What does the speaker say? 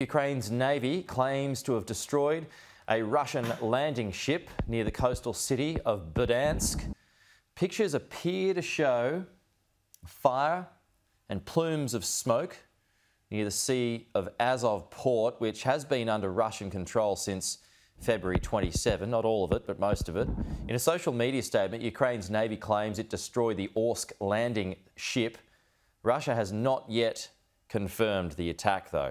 Ukraine's navy claims to have destroyed a Russian landing ship near the coastal city of Berdyansk. Pictures appear to show fire and plumes of smoke near the Sea of Azov port, which has been under Russian control since February 27, not all of it, but most of it. In a social media statement, Ukraine's navy claims it destroyed the Orsk landing ship. Russia has not yet confirmed the attack, though.